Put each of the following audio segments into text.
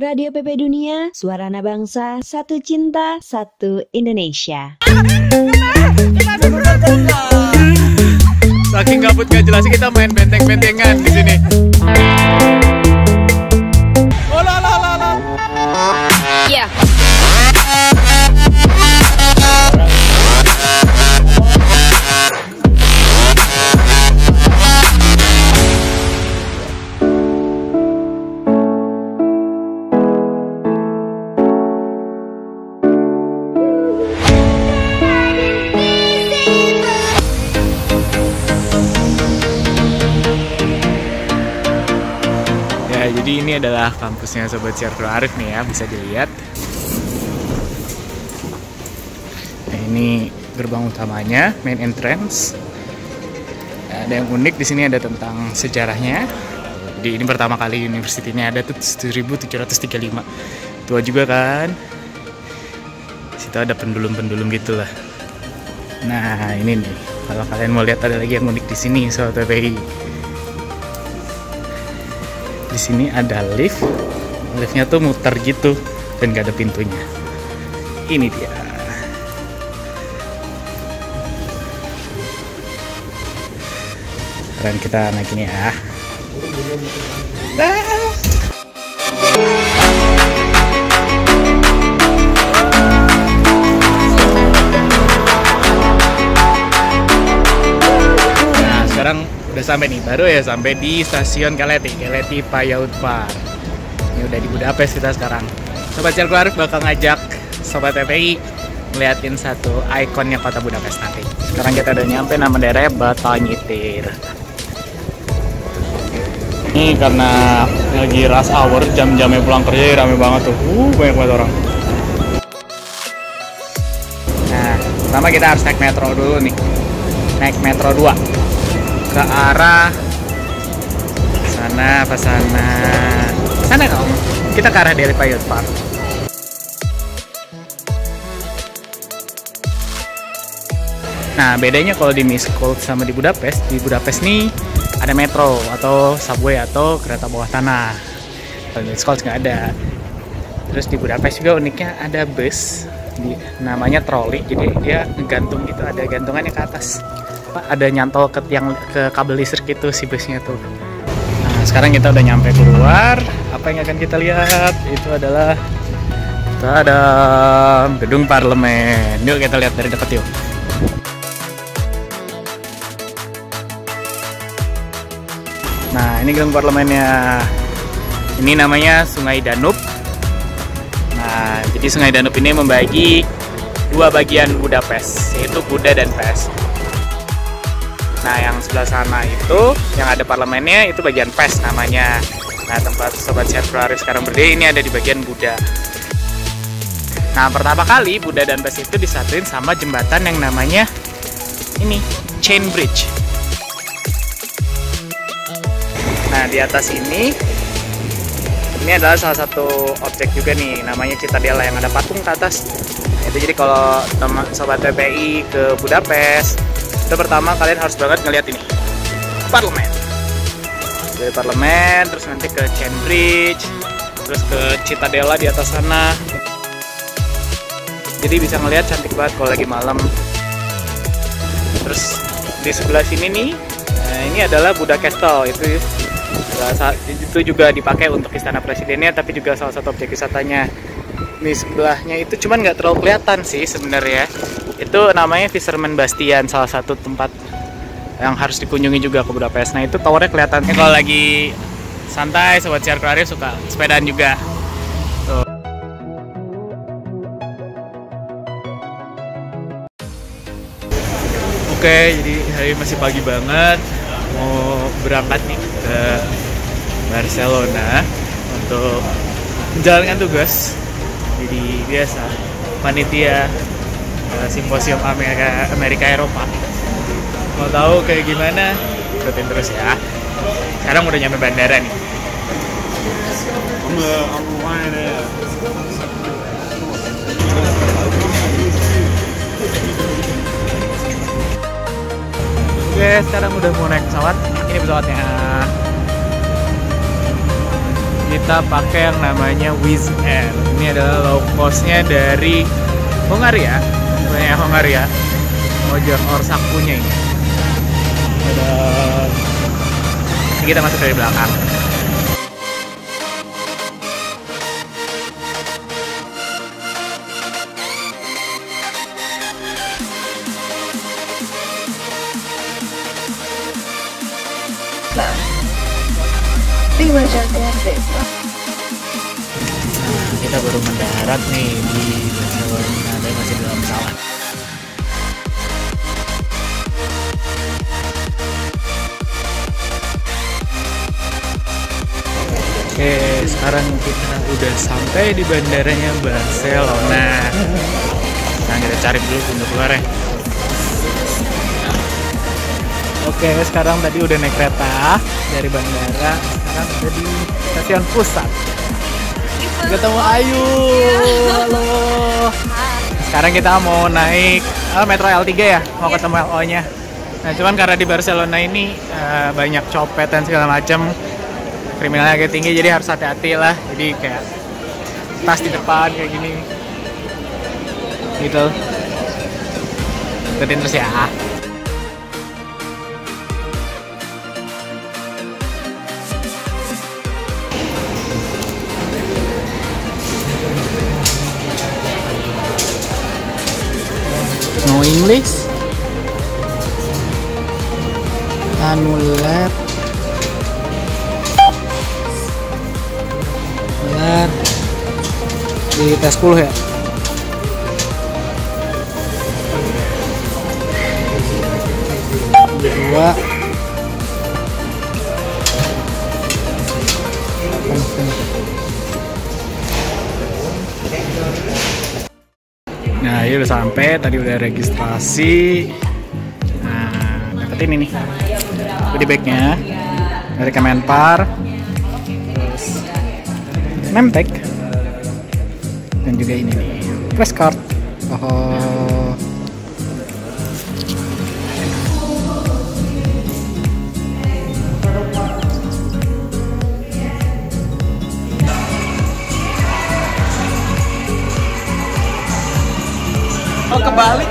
Radio PP Dunia, Suara Anak Bangsa, Satu Cinta, Satu Indonesia. Saking gabut gak jelas kita main benteng-bentengan di sini. Jadi ini adalah kampusnya Sobat Syarul Arif nih ya, bisa dilihat. Nah, ini gerbang utamanya, main entrance. Ada yang unik di sini ada tentang sejarahnya. Jadi ini pertama kali universitinya ada tuh 1735. Tua juga kan. Situ ada pendulum-pendulum gitu lah. Nah, ini nih. Kalau kalian mau lihat ada lagi yang unik di sini, Sobat PPI di sini ada lift. Liftnya tuh muter gitu dan gak ada pintunya. Ini dia. Sekarang kita naik ini ya. Ah. Nah, sekarang udah sampai nih, baru ya sampai di stasiun Keleti, Keleti Payaut Park. Ini udah di Budapest kita sekarang. Sobat Circle Arif bakal ngajak Sobat TPI ngeliatin satu ikonnya kota Budapest nanti. Sekarang kita udah nyampe nama daerahnya Batanyitir. Ini karena lagi rush hour, jam-jamnya pulang kerja rame banget tuh. Uh, banyak banget orang. Nah, pertama kita harus naik metro dulu nih. Naik metro 2 ke arah sana apa sana? Sana dong kita ke arah Delhi Payot Park. Nah bedanya kalau di Miskolc sama di Budapest di Budapest nih ada metro atau subway atau kereta bawah tanah. Kalau di Miskolc nggak ada. Terus di Budapest juga uniknya ada bus namanya troli jadi dia gantung gitu ada gantungannya ke atas ada nyantol ke tiang ke kabel listrik itu si busnya tuh. Nah, sekarang kita udah nyampe keluar. Apa yang akan kita lihat? Itu adalah ada gedung parlemen. Yuk kita lihat dari dekat yuk. Nah, ini gedung parlemennya. Ini namanya Sungai Danub. Nah, jadi Sungai Danub ini membagi dua bagian Budapest, yaitu Buda dan Pest. Nah, yang sebelah sana itu yang ada parlemennya itu bagian PES namanya. Nah, tempat Sobat Sehat Ferrari sekarang berdiri ini ada di bagian Buddha. Nah, pertama kali Buddha dan PES itu disatuin sama jembatan yang namanya ini, Chain Bridge. Nah, di atas ini ini adalah salah satu objek juga nih namanya Citadella yang ada patung ke atas. Nah, itu jadi kalau teman sobat TPI ke Budapest itu pertama kalian harus banget ngeliat ini. Parlemen. Dari parlemen terus nanti ke Cambridge terus ke Citadella di atas sana. Jadi bisa ngeliat cantik banget kalau lagi malam. Terus di sebelah sini nih nah ini adalah Buddha Castle. Itu itu juga dipakai untuk istana presidennya tapi juga salah satu objek wisatanya ini sebelahnya itu cuman nggak terlalu kelihatan sih sebenarnya. Itu namanya Fisherman Bastian salah satu tempat yang harus dikunjungi juga ke Budapest. Nah itu towernya kelihatan. Kalau lagi santai sobat Siar Arif suka sepedaan juga. Tuh. Oke jadi hari masih pagi banget. Mau berangkat nih ke Barcelona untuk menjalankan tugas jadi biasa panitia uh, simposium Amerika Amerika Eropa mau tahu kayak gimana ikutin terus ya sekarang udah nyampe bandara nih. Oke, sekarang udah mau naik pesawat. Ini pesawatnya. Kita pakai yang namanya Wizz Air. Ini adalah low costnya dari Hongaria, punya Hongaria. Mojar Orsak punya ini. Ini kita masuk dari belakang. Kita baru mendarat nih di Barcelona masih dalam pesawat. Oke, sekarang kita udah sampai di bandaranya Barcelona. Nah, kita cari dulu pintu keluarnya. Oke, sekarang tadi udah naik kereta dari bandara. Sekarang udah di stasiun pusat. Ketemu Ayu. Halo. Sekarang kita mau naik eh, Metro L3 ya, mau ketemu LO-nya. Nah, cuman karena di Barcelona ini eh, banyak copet dan segala macam, kriminalnya agak tinggi, jadi harus hati-hati lah. Jadi kayak tas di depan kayak gini, gitu. Ikutin terus ya. English. Anuler. Anuler. Di tes 10 ya. Dua. Nah, ini udah sampai, tadi udah registrasi. Nah, dapetin ini. Goodie bag-nya dari Kemenpar. Terus tag. Dan juga ini nih, press card. Oh. Oh, kebalik.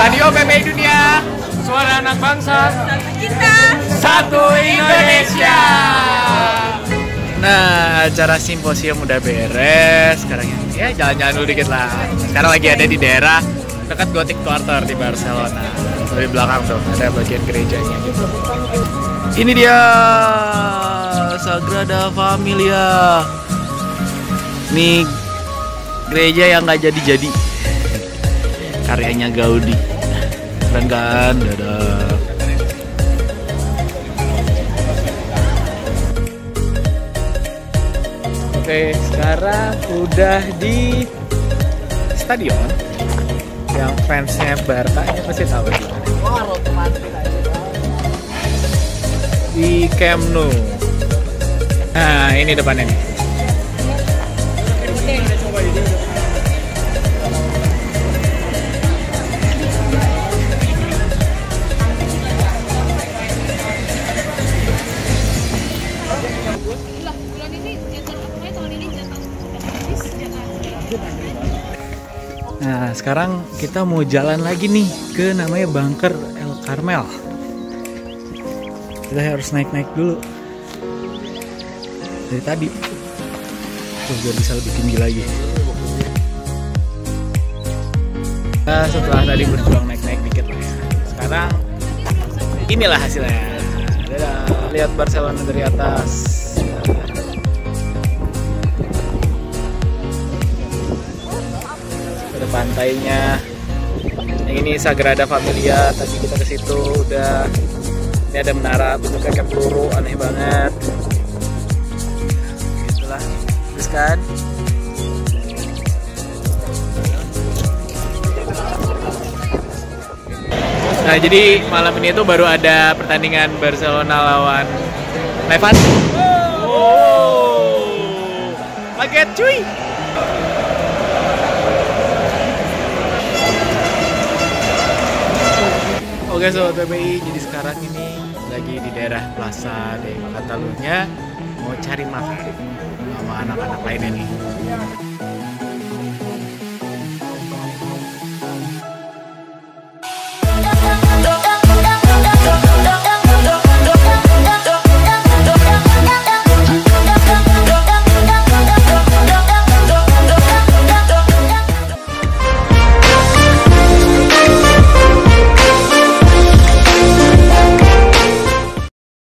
Radio PPI Dunia, suara anak bangsa. Satu Indonesia. Nah, acara simposium udah beres. Sekarang ya, ya jalan-jalan dulu dikit lah. Sekarang lagi ada di daerah dekat Gothic Quarter di Barcelona. Dari belakang tuh ada bagian gerejanya gitu. Ini dia Sagrada Familia. Nih gereja yang nggak jadi-jadi. Karyanya Gaudi. Keren kan? Dadah. Oke, sekarang udah di stadion yang fansnya Barca ini pasti tahu di mana. Di Camp Nou. Ini depannya nih. Nah, sekarang kita mau jalan lagi nih ke namanya Bunker El Carmel. Kita harus naik-naik dulu. Dari tadi. Tuh, biar bisa lebih tinggi lagi. Nah, setelah tadi berjuang naik-naik dikit lah ya. Sekarang inilah hasilnya. Dadah. Lihat Barcelona dari atas. ada pantainya yang ini Sagrada Familia tadi kita ke situ udah ini ada menara bentuknya kayak peluru aneh banget kan Nah jadi malam ini tuh baru ada pertandingan Barcelona lawan Levante. Oh, kaget cuy. Oke sobat PBI, jadi sekarang ini lagi di daerah Plaza de Catalunya mau cari makan mga anak-anak kayo nila.